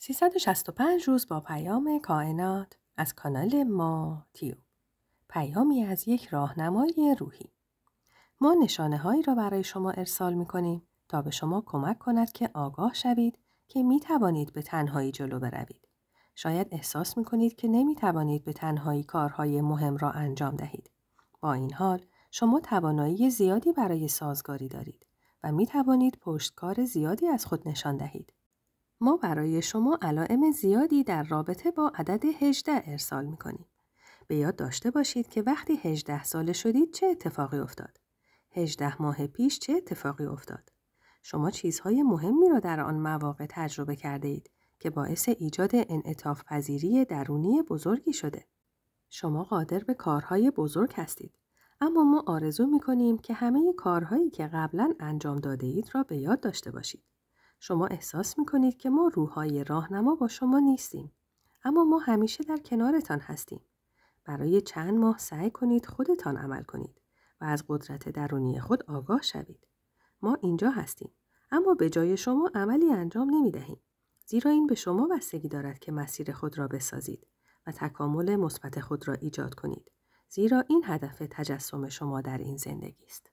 365 روز با پیام کائنات از کانال ما تیو پیامی از یک راهنمای روحی ما نشانه هایی را برای شما ارسال می کنیم تا به شما کمک کند که آگاه شوید که می توانید به تنهایی جلو بروید. شاید احساس می کنید که نمی توانید به تنهایی کارهای مهم را انجام دهید. با این حال شما توانایی زیادی برای سازگاری دارید و می توانید پشتکار زیادی از خود نشان دهید. ما برای شما علائم زیادی در رابطه با عدد 18 ارسال می کنیم. به یاد داشته باشید که وقتی 18 ساله شدید چه اتفاقی افتاد؟ 18 ماه پیش چه اتفاقی افتاد؟ شما چیزهای مهمی را در آن مواقع تجربه کرده اید که باعث ایجاد انعطاف پذیری درونی بزرگی شده. شما قادر به کارهای بزرگ هستید. اما ما آرزو می کنیم که همه کارهایی که قبلا انجام داده اید را به یاد داشته باشید. شما احساس می کنید که ما روحای راهنما با شما نیستیم. اما ما همیشه در کنارتان هستیم. برای چند ماه سعی کنید خودتان عمل کنید و از قدرت درونی خود آگاه شوید. ما اینجا هستیم. اما به جای شما عملی انجام نمی دهیم. زیرا این به شما بستگی دارد که مسیر خود را بسازید و تکامل مثبت خود را ایجاد کنید. زیرا این هدف تجسم شما در این زندگی است.